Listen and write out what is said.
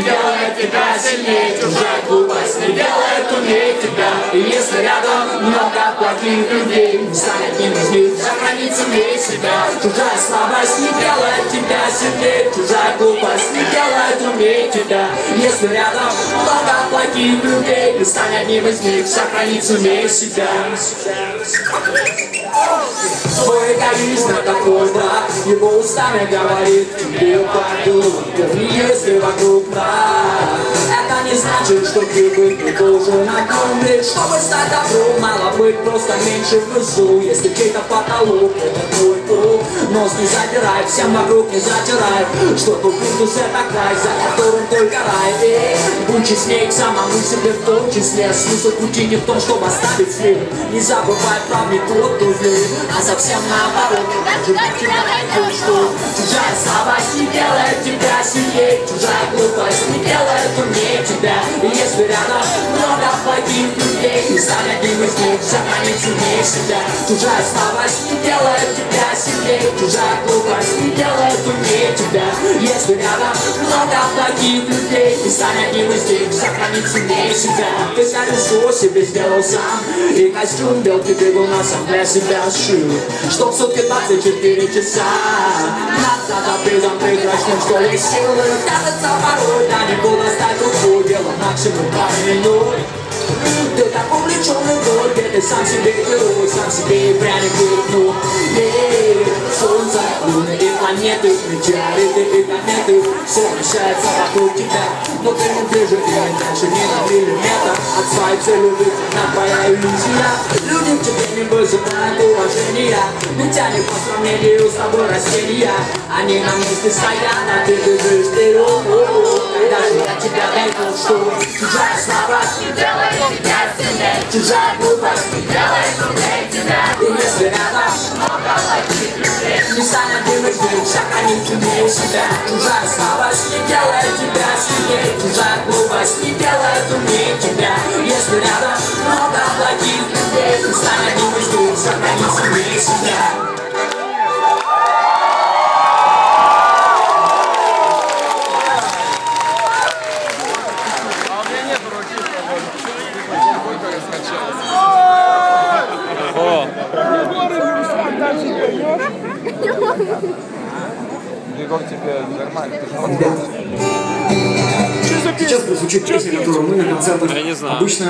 делает тебя сильнее. Чужая глупость не делает умнее тебя. И если рядом много плохих людей Не стань одним из них, сохранить сильнее себя. Чужая слабость не делает тебя сильнее. Чужая глупость не делает умнее тебя. Если рядом много плохих людей Не стань одним из них, сохранить сумей себя. Твой эгоизм это твой брат Устами говорит тебе подумай Если вокруг мрак Это не значит, что ты быть не должен о том лишь Чтобы стать добром, мало быть просто меньше внизу Если чей-то потолок, это твой круг Нос не задирай, всем вокруг не затирай. Что тут это край, за которым только рай. Эй, Будь честнее к самому себе в том числе. Смысл пути не в том, чтобы оставить след. Не забывай прав не тот, кто злит А совсем наоборот, даже тебя найдет, что Чужая слабость не делает тебя сильнее. Чужая глупость не делает умнее тебя. И если рядом Стань одним из них, сохранить сильнее себя Чужая слабость делает тебя сильнее Чужая глупость делает умнее тебя Если рядом много плохих людей Не стань одним из них, сохранить сильнее себя Ты хорошо себе сделал сам И костюм бел ты бегуна сам для себя сшил Чтоб сутки 24 часа Над капризом прекрасным, есть силы Кажется порой, да не буду стать руку Дело максимум пару минут ты так в ты сам себе герой, сам себе пряник. Ей, солнце, луны и планеты, метеориты и кометы, все вращается вокруг тебя, но ты не ближе и не дальше ни на миллиметр от своей цели на твоя иллюзия. Люди к тебе не вызывают уважения, ведь они по сравнению с тобой растения, они на месте стоят, а ты бежишь вперед. Даже я тебя найду, что чужая слабость не делает тебя сильнее Чужая глупость рядом Не из них, сохранить умнее себя. Чужая слабость не делает Егор, тебе нормально? Ты же Сейчас прозвучит песня, которую мы на концертах Я не знаю. обычно